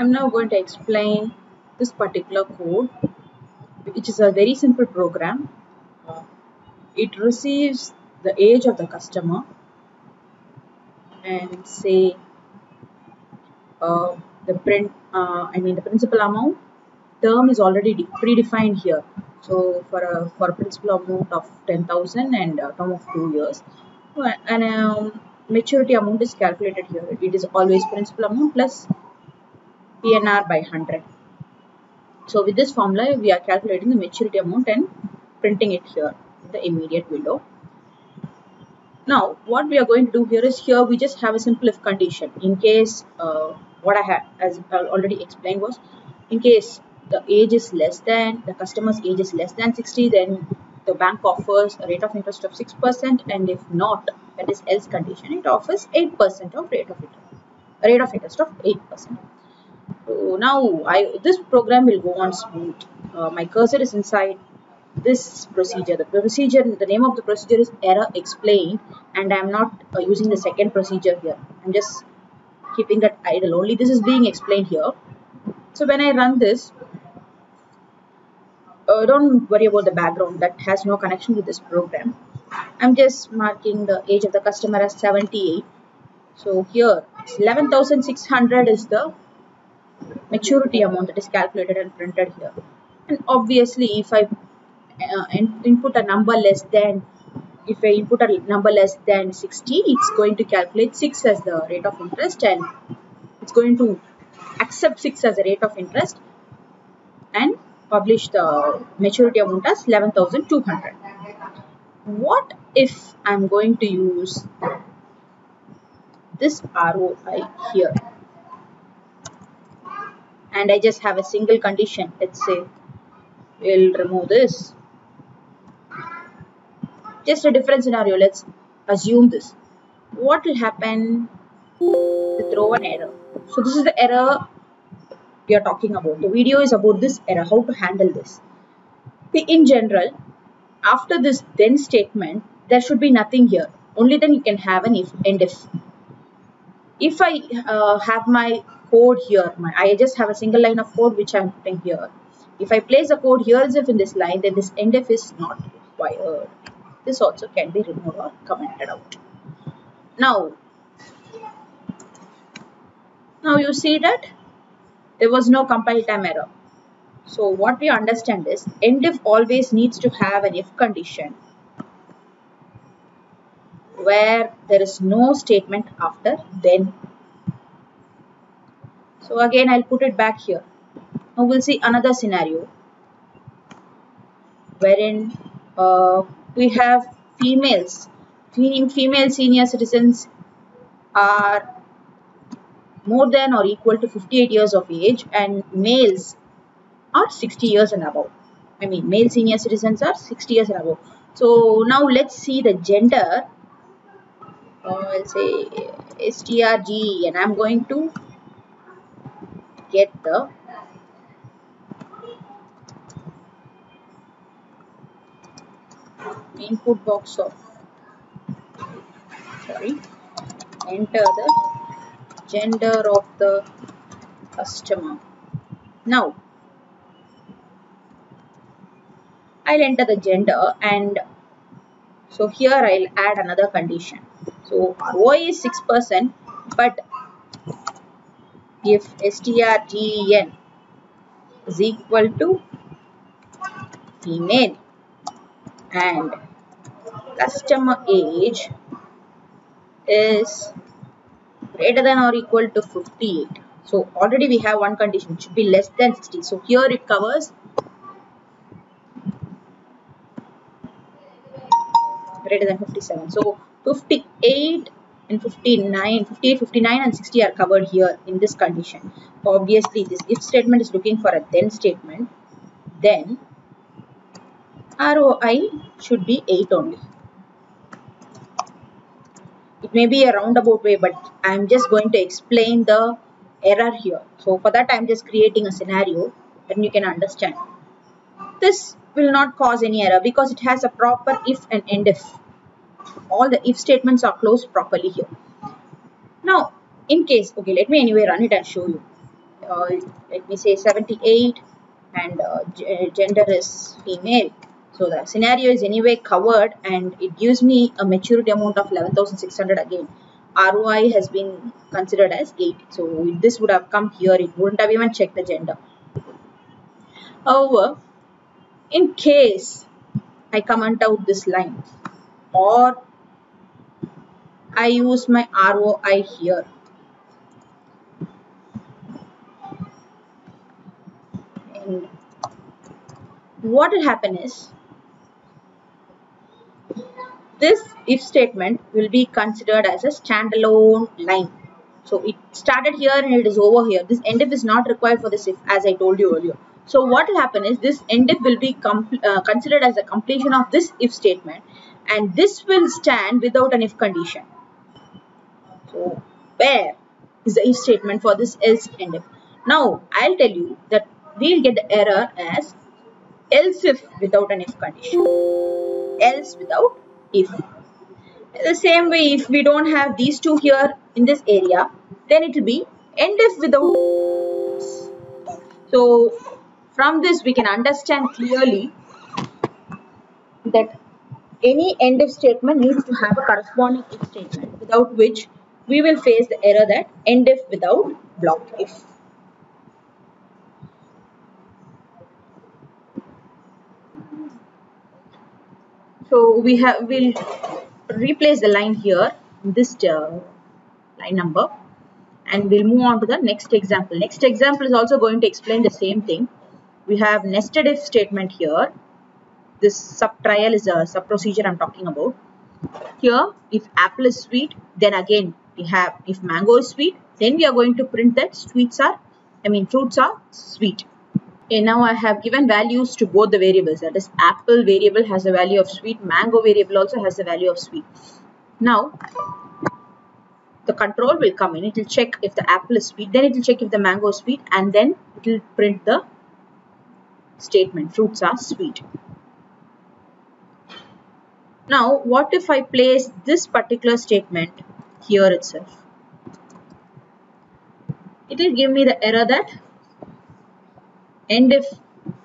I'm now going to explain this particular code. Which is a very simple program. Uh, it receives the age of the customer and say uh, the print uh, I mean the principal amount. Term is already predefined here. So for a for a principal amount of 10,000 and a term of 2 years. And um, maturity amount is calculated here. It is always principal amount plus PNR by 100. So with this formula, we are calculating the maturity amount and printing it here in the immediate window. Now, what we are going to do here is here we just have a simple if condition. In case uh, what I had, as I already explained, was in case the age is less than the customer's age is less than 60, then the bank offers a rate of interest of 6%, and if not, that is else condition, it offers 8% of rate of interest, rate of interest of 8%. So now I this program will go on smooth. Uh, my cursor is inside this procedure. The procedure, the name of the procedure is error explain and I am not uh, using the second procedure here. I'm just keeping that idle only. This is being explained here. So when I run this, uh, don't worry about the background that has no connection with this program. I'm just marking the age of the customer as 78. So here 11,600 is the maturity amount that is calculated and printed here. And obviously if I uh, input a number less than if I input a number less than 60 it's going to calculate 6 as the rate of interest and it's going to accept 6 as a rate of interest and publish the maturity amount as 11,200 what if I'm going to use this ROI here and I just have a single condition. Let's say we'll remove this. Just a different scenario. Let's assume this. What will happen to throw an error? So this is the error we are talking about. The video is about this error how to handle this. In general after this then statement there should be nothing here. Only then you can have an if and if. If I uh, have my code here. My, I just have a single line of code which I'm putting here. If I place the code here as if in this line, then this endif is not required. This also can be removed or commented out. Now, now you see that there was no compile time error. So what we understand is endif always needs to have an if condition where there is no statement after then so again I'll put it back here. Now we'll see another scenario wherein uh, we have females. Female senior citizens are more than or equal to 58 years of age and males are 60 years and above. I mean male senior citizens are 60 years and above. So now let's see the gender. Uh, I'll say STRG and I'm going to get the input box of sorry enter the gender of the customer. Now I'll enter the gender and so here I'll add another condition. So ROI is 6% but if strgen is equal to female and customer age is greater than or equal to 58 so already we have one condition it should be less than 60 so here it covers greater than 57 so 58 and 59 58 59 and 60 are covered here in this condition. Obviously this if statement is looking for a then statement then ROI should be 8 only. It may be a roundabout way but I'm just going to explain the error here. So for that I'm just creating a scenario then you can understand. This will not cause any error because it has a proper if and end if all the if statements are closed properly here. Now, in case, okay, let me anyway run it and show you. uh, let me say 78 and uh, gender is female so the scenario is anyway covered and it gives me a maturity amount of 11,600 again. ROI has been considered as 8. So this would have come here, it wouldn't have even checked the gender. However, in case I comment out this line or I use my ROI here. And what will happen is this if statement will be considered as a standalone line. So it started here and it is over here. This end if is not required for this if as I told you earlier. So what will happen is this end if will be uh, considered as a completion of this if statement and this will stand without an if condition. So where is the if statement for this else end if? Now I'll tell you that we'll get the error as else if without an if condition. Else without if. The same way if we don't have these two here in this area then it will be end if without. So from this we can understand clearly that any end if statement needs to have a corresponding if statement without which we will face the error that end if without block if. So we have we'll replace the line here this uh, line number and we'll move on to the next example. Next example is also going to explain the same thing. We have nested if statement here. This sub trial is a sub procedure I'm talking about. Here if apple is sweet then again we have if mango is sweet then we are going to print that sweets are I mean fruits are sweet. And now I have given values to both the variables. That is apple variable has a value of sweet mango variable also has a value of sweet. Now the control will come in. It will check if the apple is sweet then it will check if the mango is sweet and then it will print the statement fruits are sweet now what if I place this particular statement here itself? It will give me the error that end if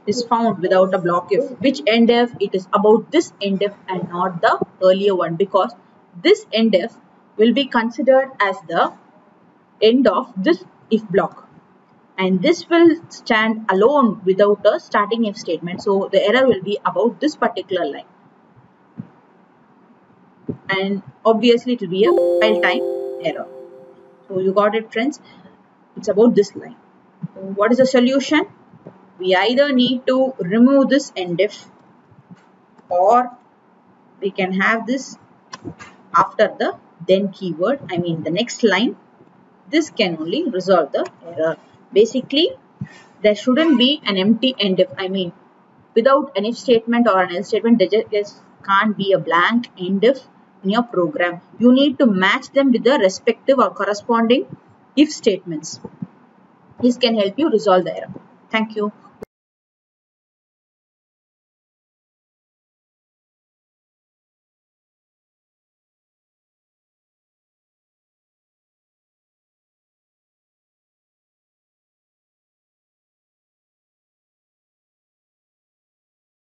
is found without a block if. Which end if it is about this end if and not the earlier one because this end if will be considered as the end of this if block. And this will stand alone without a starting if statement. So the error will be about this particular line and obviously it will be a while time error. So you got it friends. It's about this line. So what is the solution? We either need to remove this end if or we can have this after the then keyword I mean the next line. This can only resolve the error. Basically there shouldn't be an empty end if I mean without an if statement or an else statement there just can't be a blank end if in your program you need to match them with the respective or corresponding if statements. This can help you resolve the error. Thank you